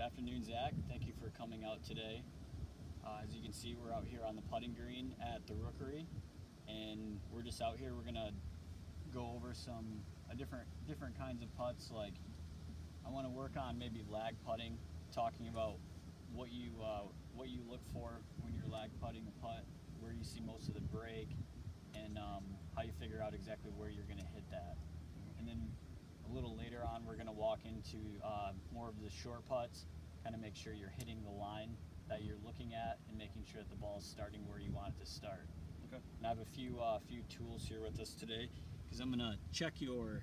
Good afternoon, Zach. Thank you for coming out today. Uh, as you can see, we're out here on the putting green at the Rookery, and we're just out here. We're gonna go over some uh, different different kinds of putts. Like, I want to work on maybe lag putting, talking about what you uh, what you look for when you're lag putting a putt, where you see most of the break, and um, how you figure out exactly where you're gonna hit that. And then a little later on, we're gonna walk into uh, more of the short putts, kind of make sure you're hitting the line that you're looking at and making sure that the ball is starting where you want it to start. Okay. And I have a few uh, few tools here with us today because I'm gonna check your